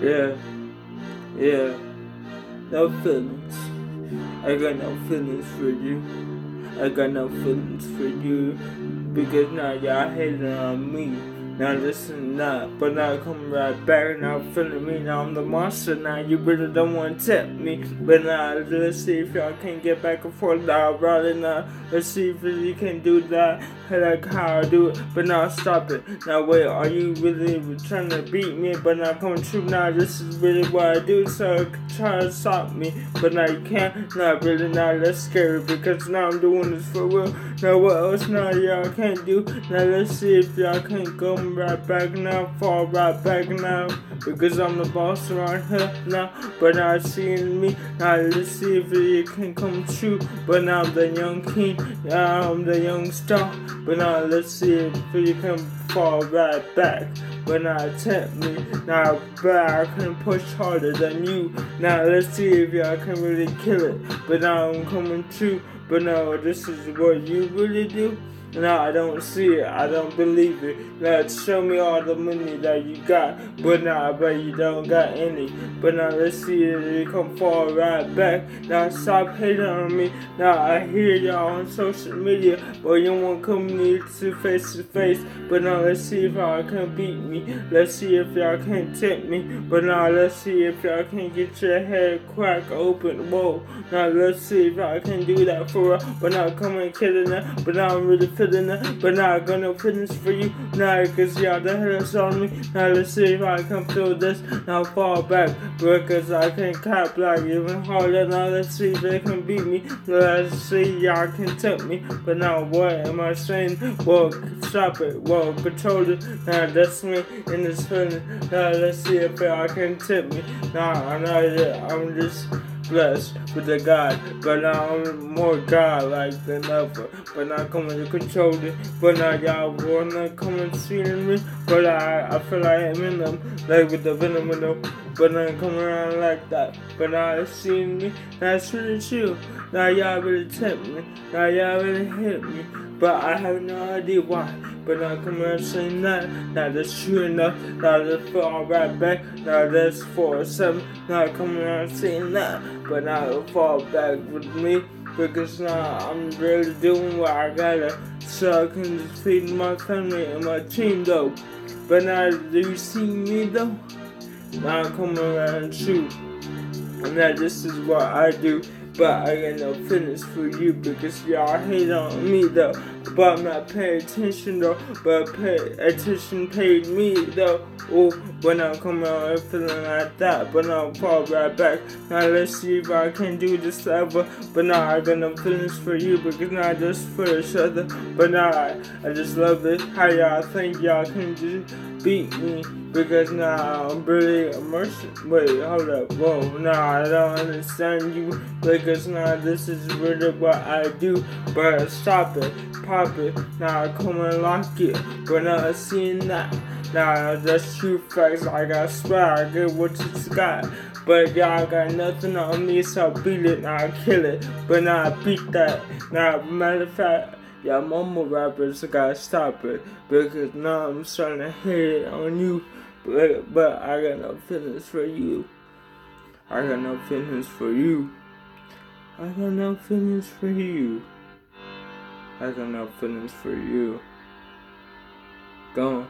Yeah, yeah, no feelings. I got no feelings for you. I got no feelings for you because now y'all hating on me. Now listen up, but now come right back. Now feeling me, now I'm the monster. Now you really don't want to tip me, but now let's see if y'all can get back and forth. Now rather now, let's see if you can do that. Like how I do it, but now stop it. Now wait, are you really trying to beat me? But now come true. Now this is really what I do, so try to stop me, but now you can't. Now really, now that's scary because now I'm doing this for real. Now what else? Now y'all can't do. Now let's see if y'all can come right back now, fall right back now. Because I'm the boss around here now. But now seeing me, now let's see if it can come true. But now I'm the young king, now I'm the young star. But now let's see if you can fall right back. But now tempt me, now but I can push harder than you. Now let's see if y'all can really kill it. But now I'm coming true. But now this is what you really do. No, I don't see it. I don't believe it. Now show me all the money that you got, but now I bet you don't got any. But now let's see if you come fall right back. Now stop hating on me. Now I hear y'all on social media, but you won't come me to face to face. But now let's see if y'all can beat me. Let's see if y'all can tempt me. But now let's see if y'all can get your head cracked open. Whoa. Now let's see if y'all can do that for real. But now come and kill it now. But now I'm really But now I got no fitness for you. Now because y'all the hell on me. Now let's see if I can feel this. Now fall back because I can't cap like even harder. Now let's see if they can beat me. Now Let's see y'all can tempt me. But now what am I saying? Well, stop it. Well, control it. Now that's me in this feeling. Now let's see if y'all can tempt me. Now I know that I'm just blessed with the God, but now I'm more God-like than ever. But now coming to control it, but now y'all wanna come and see me, but I, I feel like I'm in them, like with the venom in them. But now come around like that, but now it's seeing me, that's really true. Now y'all really tempt me, now y'all really hit me, but I have no idea why. But come around saying that, now that's true enough, now let's fall right back, now that's four seven, now come around saying that, but now it'll fall back with me. Because now I'm really doing what I gotta so I can just feed my family and my team though. But now do you see me though? Now I come around and shoot. And now this is what I do. But I got no feelings for you because y'all hate on me though. But I'm not paying attention though. But pay attention paid me though. Oh, when I come out and feeling like that, but now fall right back. Now let's see if I can do this ever. But now I got no feelings for you because now just for each other. But now I, I just love it. How y'all think y'all can just beat me because now I'm really immersed. Wait, hold up. Whoa, now I don't understand you because now this is really what I do. But stop it, pop it. Now I come and lock it. But now I seen that. Now that's true facts. I got swag, I get what you got. But y'all got nothing on me, so beat it, now I kill it. But now I beat that. Now, matter of fact, y'all mama rappers gotta stop it. Because now I'm starting to hate it on you. But, but I got no feelings for you. I got no feelings for you. I got no feelings for you. I got no feelings for you. Go on.